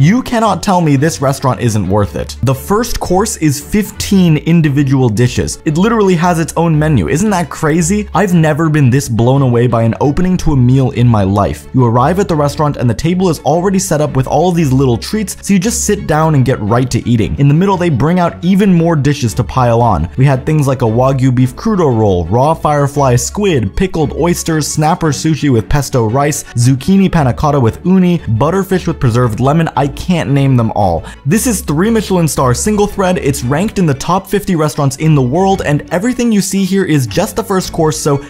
You cannot tell me this restaurant isn't worth it. The first course is 15 individual dishes. It literally has its own menu. Isn't that crazy? I've never been this blown away by an opening to a meal in my life. You arrive at the restaurant and the table is already set up with all these little treats, so you just sit down and get right to eating. In the middle, they bring out even more dishes to pile on. We had things like a Wagyu beef crudo roll, raw firefly squid, pickled oysters, snapper sushi with pesto rice, zucchini panna cotta with uni, butterfish with preserved lemon. I can't name them all. This is three Michelin star SingleThread. It's ranked in the top 50 restaurants in the world, and everything you see here is just the first course, so